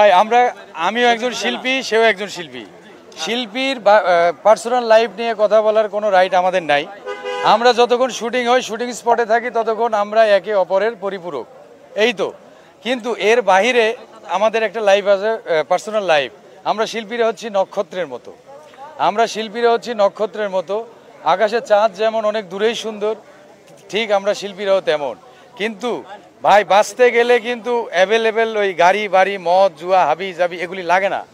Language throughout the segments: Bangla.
ভাই, আমরা, আমিও একজন শিল্পী, সেও একজন শিল্পী। শিল্পীর পার্সোনাল লাইফ নিয়ে কথা বলার কোনো রাইট আমাদের নাই। আমরা যতক্ষণ শুটিং হয় শুটিং স্পটে থাকি, ততক্ষণ আমরা একে অপরের পরিপূরক। এই তো। কিন্তু এর বাহিরে আমাদের একটা লাইফ আছে পার্সোনাল লাইফ আমরা শিল্পীরা হচ্ছি নক্ষত্রের মতো। আমরা শিল্পীরা হচ্ছি নক্ষত্রের মতো। আকাশের চাঁদ যেমন অনেক দূরেই সুন্দর, ঠিক আমরা শিল্পীরাও তেমন। কিন্তু ভাই বাঁচতে গেলে কিন্তু অ্যাভেলেবেল ওই গাড়ি, বাড়ি, মদ, জুয়া, হাবি, জাবি এগুলি লাগে না।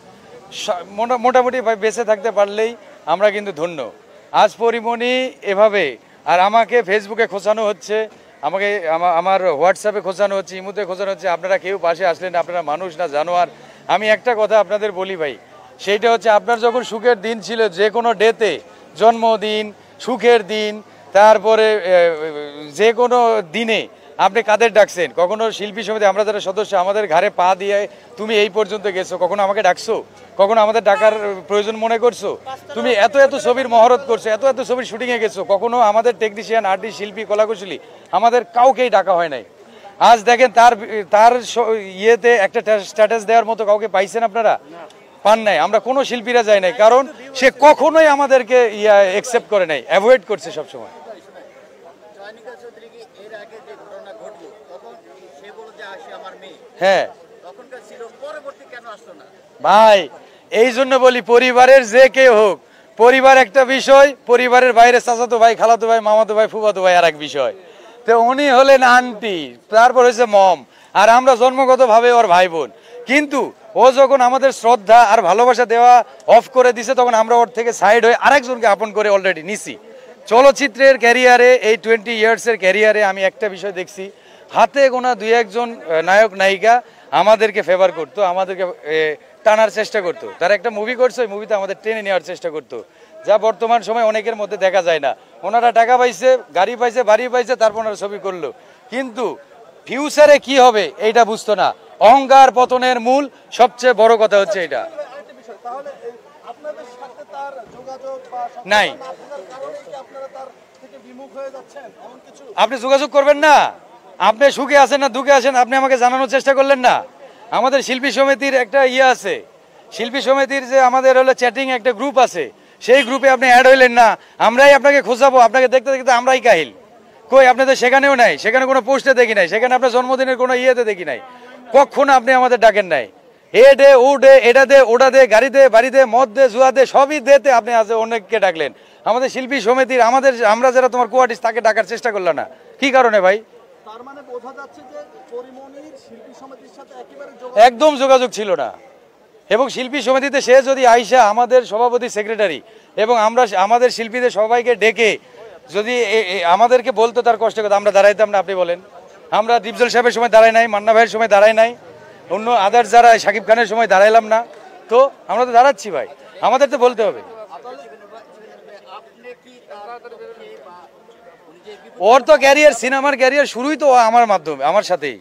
মোটা- মোটামুটি ভাই বেঁচে থাকতে পারলেই আমরা কিন্তু ধন্য। আজ পরিমণি এভাবে, আর আমাকে ফেসবুকে খোঁচানো হচ্ছে, আমাকে আমার হোয়াটসঅ্যাপে খোঁচানো হচ্ছে, ইমুতে খোঁচানো হচ্ছে, আপনারা কেউ পাশে আসলেন আপনারা মানুষ না, জানোয়ার। আমি একটা কথা আপনাদের বলি ভাই, সেইটা হচ্ছে আপনার যখন সুখের দিন ছিল যে কোনো ডেতে, জন্মদিন, সুখের দিন, তারপরে যে কোনো দিনে আপনি কাদের ডাকছেন? কখনো শিল্পী সমিতি আমরা যারা সদস্য, আমাদের ঘাড়ে পা দিয়ে তুমি এই পর্যন্ত গেছো, কখনো আমাকে ডাকছো? কখনো আমাদের ডাকার প্রয়োজন মনে করছ? তুমি এত এত ছবির মহরত করছ, এত এত ছবির শুটিংয়ে গেছো, কখনো আমাদের টেকনিশিয়ান আর্টিস্ট শিল্পী, কলাকুশলী আমাদের কাউকেই ডাকা হয় নাই। আজ দেখেন তার তার ইয়েতে একটা স্ট্যাটাস দেওয়ার মতো কাউকে পাইছেন আপনারা? পান নাই। আমরা কোনো শিল্পীরা যাই নাই, কারণ সে কখনোই আমাদেরকে ইয়া অ্যাকসেপ্ট করে নাই অ্যাভয়েড করছে সবসময়। জয়নিকা চৌধুরীকে এর আগে যে ঘটনা ঘটলো তখন সে বলল যে আসে আমার মেয়ে। হ্যাঁ। তখনকার ছিল পরবর্তী কেন আসলো না? ভাই এই জন্য বলি পরিবারের যে কেউ হোক পরিবার একটা বিষয় পরিবারের বাইরে চাচাতো ভাই খালাতো ভাই মামাতো ভাই ফুফাতো ভাই আর এক বিষয়। তো উনি হলেন আন্টি তারপর হয়েছে মম আর আমরা জন্মগতভাবে ওর ভাই বোন কিন্তু ও যখন আমাদের শ্রদ্ধা আর ভালোবাসা দেওয়া অফ করে দিছে তখন আমরা ওর থেকে সাইড হয়ে আরেকজনকে আপন করে অলরেডি নিছি। চলচ্চিত্রের ক্যারিয়ারে এই টোয়েন্টি ইয়ার্সের ক্যারিয়ারে আমি একটা বিষয় দেখছি। হাতে গোনা দুই একজন নায়ক নায়িকা আমাদেরকে ফেভার করতো আমাদেরকে টানার চেষ্টা করতো। তারা একটা মুভি করছে ওই মুভিতে আমাদের টেনে নেওয়ার চেষ্টা করতো। যা বর্তমান সময় অনেকের মধ্যে দেখা যায় না। ওনারা টাকা পাইছে গাড়ি পাইছে বাড়ি পাইছে তারপর ওনারা ছবি করল। কিন্তু ফিউচারে কি হবে এইটা বুঝতো না। অহংকার পতনের মূল সবচেয়ে বড় কথা হচ্ছে এটা নাই। আপনি যোগাযোগ করবেন না। আপনি সুখে আছেন না, দুঃখে আছেন, আপনি আমাকে জানানোর চেষ্টা করলেন না। আমাদের শিল্পী সমিতির একটা ইয়ে আছে। শিল্পী সমিতির যে আমাদের হলো চ্যাটিং একটা গ্রুপ আছে। সেই গ্রুপে আপনি অ্যাড হইলেন না। আমরাই আপনাকে খোঁজাবো। আপনাকে দেখতে দেখতে আমরাই কাহিল। কই আপনি তো সেখানেও নাই। সেখানে কোনো পোস্টে দেখি নাই। সেখানে আপনার জন্মদিনের কোনো ইয়েতে দেখি নাই। কখনো আপনি আমাদের ডাকেন নাই। এ ডে ও ডে এটা দে ওটা দে গাড়ি দে বাড়ি দে মদ দে জুয়া দে সবই দেতে আপনি আজ অনেককে ডাকলেন। আমাদের শিল্পী সমিতির আমাদের আমরা যারা তোমার কোয়ার্টিস তাকে ডাকার চেষ্টা করল না। কি কারণে ভাই? তার মানে বোঝা যাচ্ছে যে পরিমণির শিল্পী সমিতির সাথে একেবারে একদম যোগাযোগ ছিল না। এবং শিল্পী সমিতিতে সে যদি আইসা আমাদের সভাপতি সেক্রেটারি এবং আমরা আমাদের শিল্পীদের সবাইকে ডেকে যদি আমাদেরকে বলতো তার কষ্ট কথা আমরা দাঁড়াইতাম না আপনি বলেন। আমরা দীপজল সাহেবের সময় দাঁড়াই নাই মান্না ভাইয়ের সময় দাঁড়াই নাই। অন্য আদার্স যারা শাকিব খানের সময় দাঁড়াইলাম না, তো আমরা তো দাঁড়াচ্ছি ভাই। আমাদের তো বলতে হবে। ওর তো ক্যারিয়ার সিনেমার ক্যারিয়ার শুরুই তো আমার মাধ্যমে, আমার সাথেই।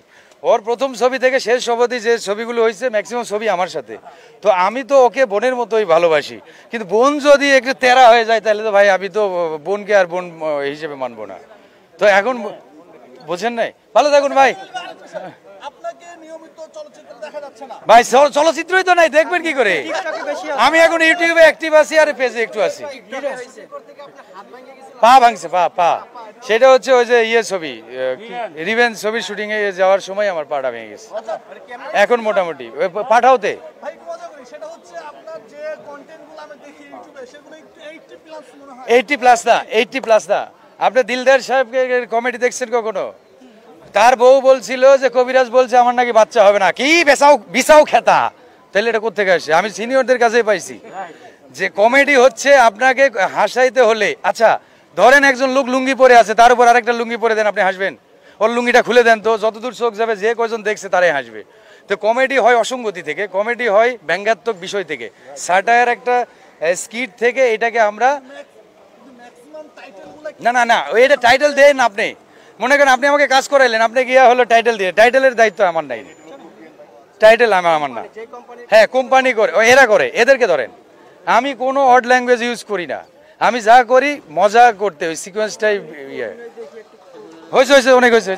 ওর প্রথম ছবি থেকে শেষ অবধি যে ছবিগুলো হয়েছে ম্যাক্সিমাম ছবি আমার সাথে। তো আমি তো ওকে বোনের মতোই ভালোবাসি। কিন্তু বোন যদি একটু তেরা হয়ে যায়, তাহলে তো ভাই আমি তো বোনকে আর বোন হিসেবে মানবো না। তো এখন বোঝেন নাই? ভালো থাকুন ভাই আপনাকে নিয়মিত চলচ্চিত্রে দেখা যাচ্ছে না ভাই চলচ্চিত্রই তো নাই দেখবেন কি করে? আমি এখন ইউটিউবে অ্যাক্টিভ আছি আর পেজে একটু আছি। পা ভাঙছে পা পা। সেটা হচ্ছে ওই যে ইয়ে ছবি রিভেন ছবির শুটিং এ যাওয়ার সময় আমার পাটা ভেঙে গেছে। এখন মোটামুটি। ওই পাঠাওতে? ভাই একটু মজা করি। সেটা হচ্ছে আপনার যে কন্টেন্টগুলো আমি দেখি ইউটিউবে সেগুলো একটু এইটটি প্লাস মনে এইটটি প্লাস না এইটটি প্লাস না। আপনি দিলদার সাহেবকে কমেডি দেখছেন কখনো? তার বউ বলছিল যে, কবিরাজ বলছে আমার নাকি বাচ্চা হবে না। কি বেসাও বিসাও খেতা। তাহলে এটা কোথেকে আসে? আমি সিনিয়রদের কাছেই পাইছি। যে কমেডি হচ্ছে আপনাকে হাসাইতে হলে। আচ্ছা ধরেন একজন লোক লুঙ্গি পরে আছে, তার উপর আরেকটা লুঙ্গি পরে দেন, আপনি হাসবেন? ওর লুঙ্গিটা খুলে দেন তো, যতদূর চোখ যাবে, যে কয়জন দেখছে তারাই হাসবে। তো কমেডি হয় অসঙ্গতি থেকে, কমেডি হয় ব্যঙ্গাত্মক বিষয় থেকে। সাটায়ার একটা স্কিট থেকে এটাকে আমরা না না না, এটা টাইটেল দেন আপনি। মনে করেন আপনি আমাকে কাজ করাইলেন আপনি গিয়া হলো টাইটেল দিয়ে। টাইটেলের দায়িত্ব আমার নাই। টাইটেল আমার আমার না। হ্যাঁ কোম্পানি করে এরা করে এদেরকে ধরেন। আমি কোনো অড ল্যাঙ্গুয়েজ ইউজ করি না। আমি যা করি মজা করতে ওই সিকোয়েন্সটাই ইয়ে। হয়েছে হয়েছে অনেক হয়েছে।